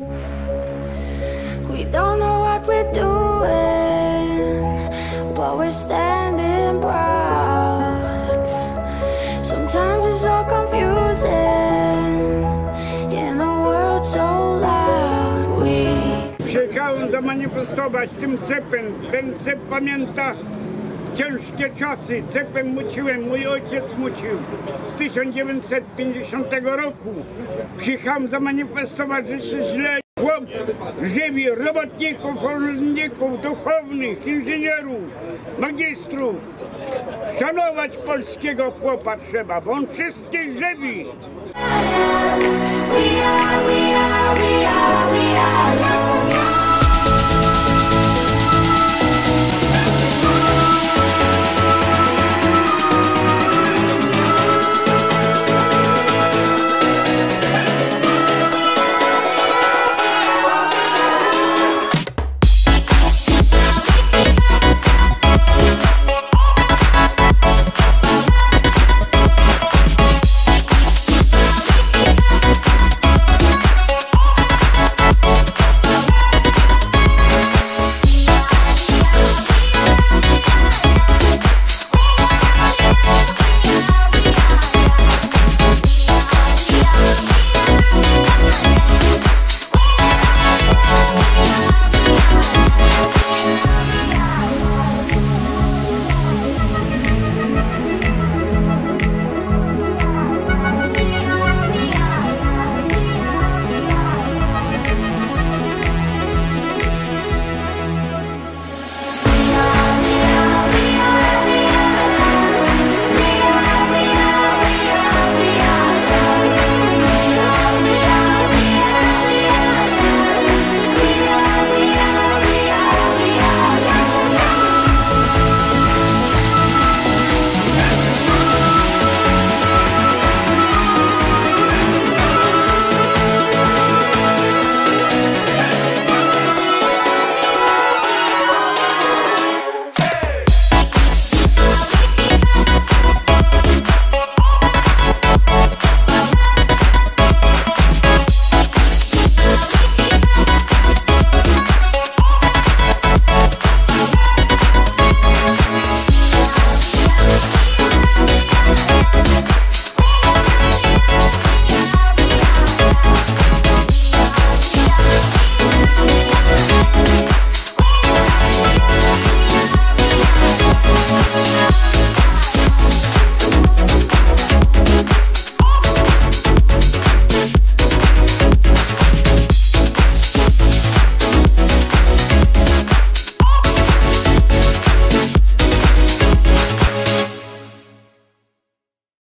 We don't know what we're doing, but we're standing proud. Sometimes it's all confusing in a world so loud. We Przyjechałem zamanifestować tym cepem. Ten cep pamięta ciężkie czasy. Cepem muciłem, mój ojciec mucił z 1950 roku. Przyjechałem zamanifestować, że się źle chłop żywi robotników, urzędników, duchownych, inżynierów, magistrów. Szanować polskiego chłopa trzeba, bo on wszystkich żywi. we are, we are, we are.